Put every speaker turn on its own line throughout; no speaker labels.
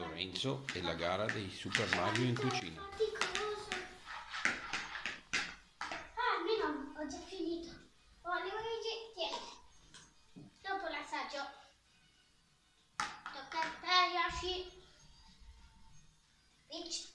Lorenzo e la gara dei Super Mario in cucina.
Ah, almeno ho già finito. Oh, Luigi, tieni. Dopo l'assaggio. Tocca a te, Yoshi. Vinci.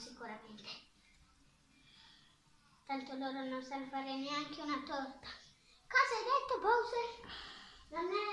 Sicuramente. Tanto loro non sanno fare neanche una torta. Cosa hai detto, Bowser? Non è.